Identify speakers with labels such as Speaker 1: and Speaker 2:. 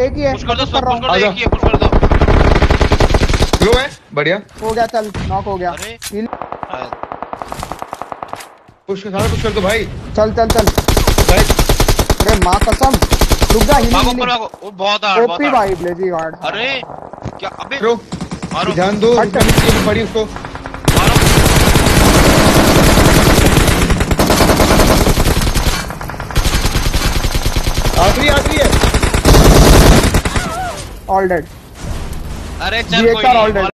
Speaker 1: एक ही है।
Speaker 2: पुश कर दो
Speaker 1: पुश कर
Speaker 2: पुश कर दो एक ही है पुश कर दो।
Speaker 3: लो है बढ़िया।
Speaker 1: हो गया चल नॉक हो गया।
Speaker 2: अरे।
Speaker 3: पुश सारा पुश कर दो भाई।
Speaker 1: चल चल चल।
Speaker 3: भाई
Speaker 1: अरे माँ कसम। रुक जा हीलिंग
Speaker 2: ऊपर वो बहुत हार्ड बहुत
Speaker 1: ओपी भाई ब्लेजी गार्ड
Speaker 2: अरे क्या अबे
Speaker 3: रो
Speaker 2: मारो।
Speaker 3: ध्यान दो। रुकने पड़ी उसको।
Speaker 2: मारो।
Speaker 3: आखिरी आखिरी है।
Speaker 1: ऑल डेड
Speaker 2: अरे चल कोई नहीं.